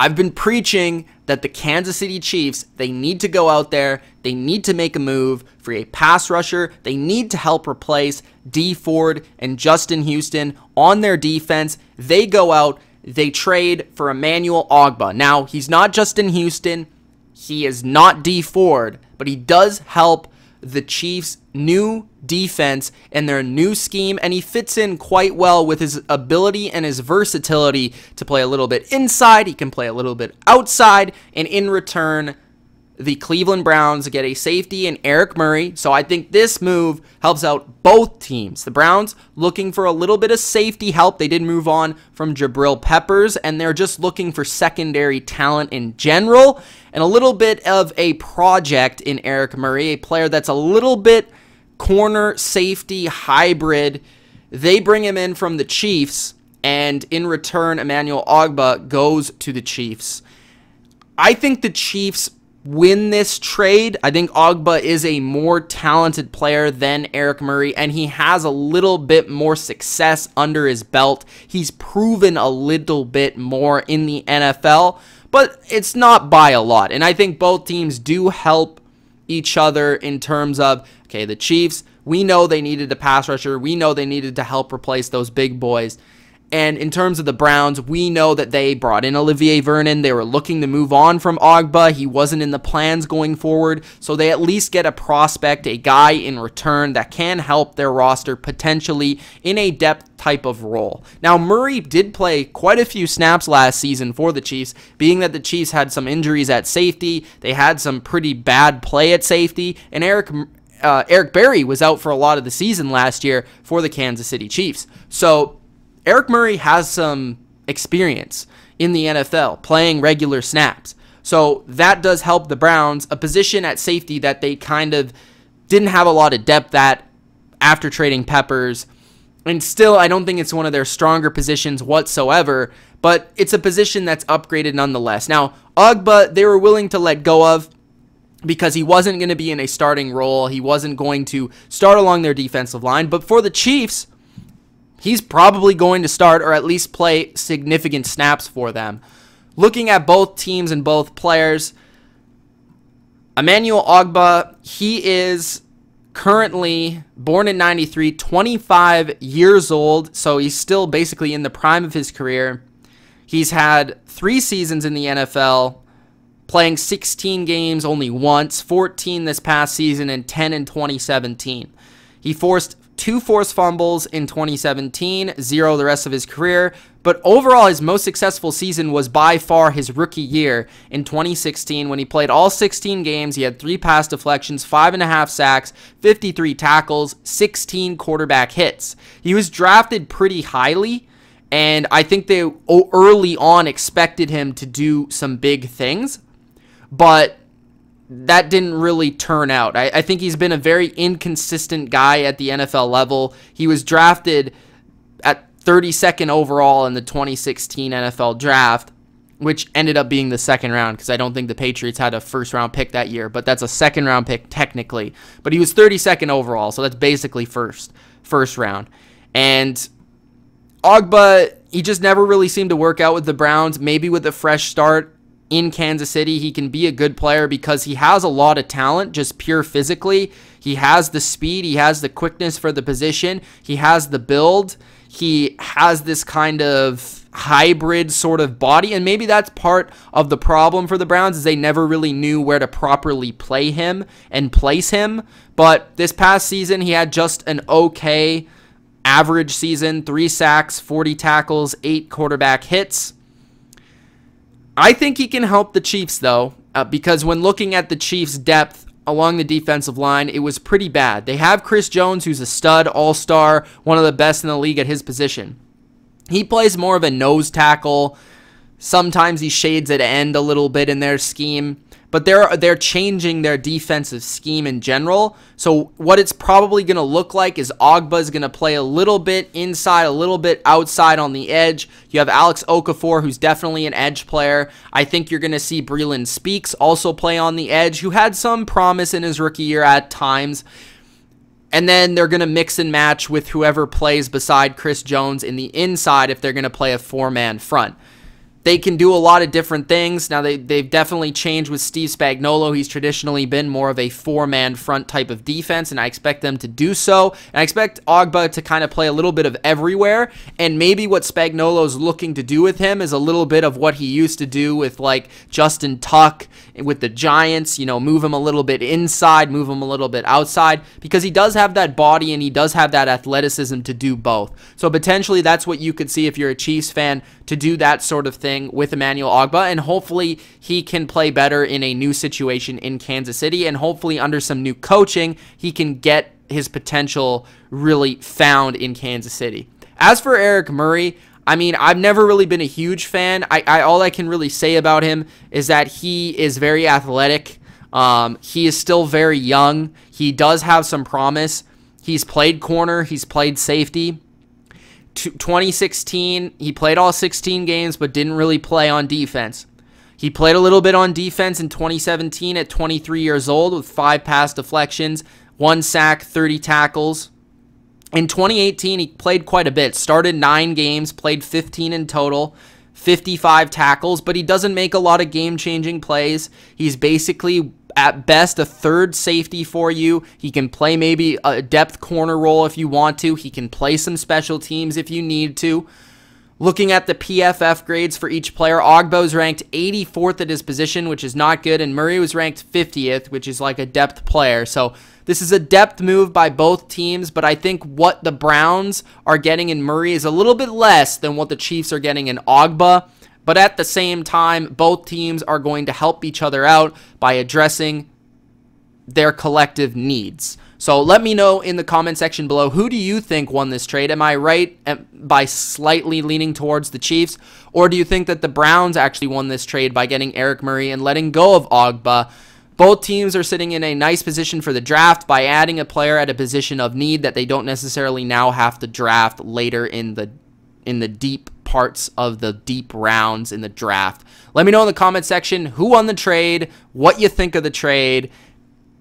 I've been preaching that the Kansas City Chiefs, they need to go out there, they need to make a move for a pass rusher, they need to help replace Dee Ford and Justin Houston on their defense. They go out, they trade for Emmanuel Ogbah. Now, he's not Justin Houston, he is not Dee Ford, but he does help the Chiefs' new defense and their new scheme, and he fits in quite well with his ability and his versatility to play a little bit inside. He can play a little bit outside, and in return, the Cleveland Browns get a safety and Eric Murray. So I think this move helps out both teams. The Browns looking for a little bit of safety help. They did move on from Jabril Peppers, and they're just looking for secondary talent in general and a little bit of a project in Eric Murray, a player that's a little bit corner safety hybrid. They bring him in from the Chiefs, and in return, Emmanuel Ogbah goes to the Chiefs. I think the Chiefs win this trade. I think Ogbah is a more talented player than Eric Murray, and he has a little bit more success under his belt. He's proven a little bit more in the NFL, but it's not by a lot. And I think both teams do help each other in terms of, okay, the Chiefs, we know they needed a pass rusher. We know they needed to help replace those big boys. And in terms of the Browns, we know that they brought in Olivier Vernon. They were looking to move on from Ogbah. He wasn't in the plans going forward. So they at least get a prospect, a guy in return that can help their roster potentially in a depth type of role. Now, Murray did play quite a few snaps last season for the Chiefs, being that the Chiefs had some injuries at safety. They had some pretty bad play at safety. And Eric uh, Eric Berry was out for a lot of the season last year for the Kansas City Chiefs. So Eric Murray has some experience in the NFL playing regular snaps. So that does help the Browns, a position at safety that they kind of didn't have a lot of depth at after trading Peppers. And still, I don't think it's one of their stronger positions whatsoever, but it's a position that's upgraded nonetheless. Now, Ogbah, they were willing to let go of because he wasn't going to be in a starting role. He wasn't going to start along their defensive line. But for the Chiefs, he's probably going to start or at least play significant snaps for them. Looking at both teams and both players, Emmanuel Ogbah, he is currently born in 93, 25 years old, so he's still basically in the prime of his career. He's had three seasons in the NFL, playing 16 games only once, 14 this past season, and 10 in 2017. He forced two forced fumbles in 2017, zero the rest of his career. But overall, his most successful season was by far his rookie year in 2016 when he played all 16 games. He had three pass deflections, five and a half sacks, 53 tackles, 16 quarterback hits. He was drafted pretty highly. And I think they early on expected him to do some big things. But that didn't really turn out. I, I, think he's been a very inconsistent guy at the NFL level. He was drafted at 32nd overall in the 2016 NFL draft, which ended up being the second round because I don't think the Patriots had a first round pick that year, but that's a second round pick technically. But he was 32nd overall, so that's basically first first round. And Ogbah, he just never really seemed to work out with the Browns. Maybe with a fresh start, in Kansas City. He can be a good player because he has a lot of talent, just pure physically. He has the speed, he has the quickness for the position, he has the build, he has this kind of hybrid sort of body and maybe that's part of the problem for the Browns is they never really knew where to properly play him and place him but this past season he had just an okay average season 3 sacks 40 tackles 8 quarterback hits I think he can help the Chiefs, though, uh, because when looking at the Chiefs' depth along the defensive line, it was pretty bad. They have Chris Jones, who's a stud, all star, one of the best in the league at his position. He plays more of a nose tackle. Sometimes he shades at end a little bit in their scheme but they're they're changing their defensive scheme in general. So what it's probably going to look like is Ogbah is going to play a little bit inside, a little bit outside on the edge. You have Alex Okafor, who's definitely an edge player. I think you're going to see Breeland Speaks also play on the edge, who had some promise in his rookie year at times. And then they're going to mix and match with whoever plays beside Chris Jones in the inside if they're going to play a four man front. They can do a lot of different things. Now, they, they've definitely changed with Steve Spagnuolo. He's traditionally been more of a four man front type of defense, and I expect them to do so. And I expect Ogbah to kind of play a little bit of everywhere. And maybe what Spagnuolo's looking to do with him is a little bit of what he used to do with like Justin Tuck with the Giants, you know, move him a little bit inside, move him a little bit outside, because he does have that body and he does have that athleticism to do both. So potentially that's what you could see if you're a Chiefs fan to do that sort of thing with Emmanuel Ogbah, and hopefully he can play better in a new situation in Kansas City, and hopefully under some new coaching, he can get his potential really found in Kansas City. As for Eric Murray, I mean, I've never really been a huge fan. I, I all I can really say about him is that he is very athletic. Um, he is still very young. He does have some promise. He's played corner. He's played safety. 2016, he played all 16 games, but didn't really play on defense. He played a little bit on defense in 2017 at 23 years old with five pass deflections, one sack, 30 tackles. In 2018, he played quite a bit. Started nine games, played 15 in total, 55 tackles, but he doesn't make a lot of game changing plays. He's basically at best a third safety for you. He can play maybe a depth corner role if you want to. He can play some special teams if you need to. Looking at the PFF grades for each player, Ogbah's ranked 84th at his position, which is not good, and Murray was ranked 50th, which is like a depth player. So this is a depth move by both teams, but I think what the Browns are getting in Murray is a little bit less than what the Chiefs are getting in Ogbah. But at the same time, both teams are going to help each other out by addressing their collective needs. So let me know in the comment section below who do you think won this trade? Am I right by slightly leaning towards the Chiefs? Or do you think that the Browns actually won this trade by getting Eric Murray and letting go of Ogbah? Both teams are sitting in a nice position for the draft by adding a player at a position of need that they don't necessarily now have to draft later in the in the deep parts of the deep rounds in the draft. Let me know in the comment section who won the trade, what you think of the trade.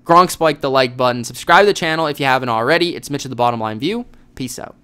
Gronk spike the like button. Subscribe to the channel if you haven't already. It's Mitch of the Bottom Line View. Peace out.